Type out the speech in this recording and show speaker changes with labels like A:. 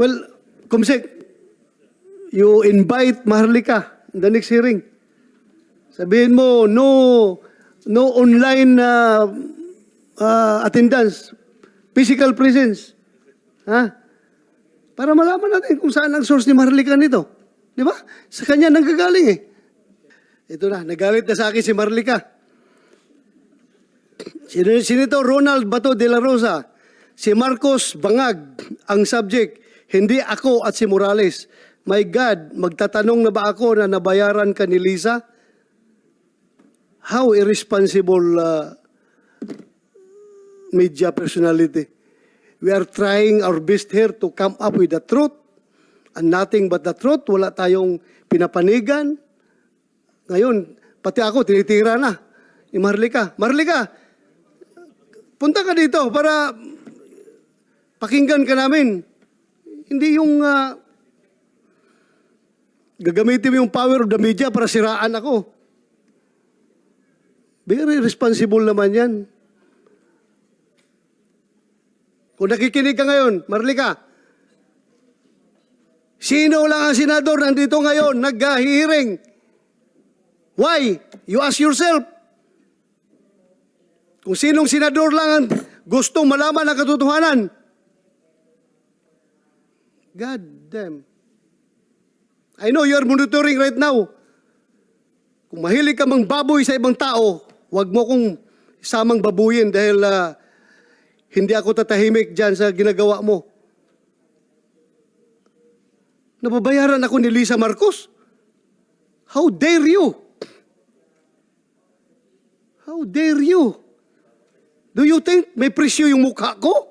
A: Well, Kumsek, you invite Maharlika in the next hearing. Sabihin mo, no, no online uh, uh, attendance, physical presence. Ha? Para malaman natin kung saan ang source ni Maharlika nito. Di ba? Sa kanya nanggagaling eh. Ito na, nagalit na sa akin si. Sin- Senator Ronald Bato de la Rosa, si Marcos Bangag ang subject, hindi ako at si Morales. My God, magtatanong na ba ako na nabayaran ka ni Lisa? How irresponsible uh, media personality. We are trying our best here to come up with the truth and nothing but the truth. Wala tayong pinapanigan. Ngayon, pati ako, tinitira na ni Marlika. Marlika, punta ka dito para pakinggan ka namin. Hindi yung ah, gagamitin mo yung power of the media para siraan ako. Very responsible naman yan. Kung nakikinig ka ngayon, Marlika, sino lang ang senador nandito ngayon nag-hearing? Why? You ask yourself. Kung sinong senador lang ang gustong malaman ang katotohanan. God damn. I know you are monitoring right now. Kung mahilig ka mang baboy sa ibang tao, wag mo kong samang babuyin dahil ah, hindi ako tatahimik dyan sa ginagawa mo. Nababayaran ako ni Lisa Marcos. How dare you? How dare you? Do you think may presyo yung mukha ko?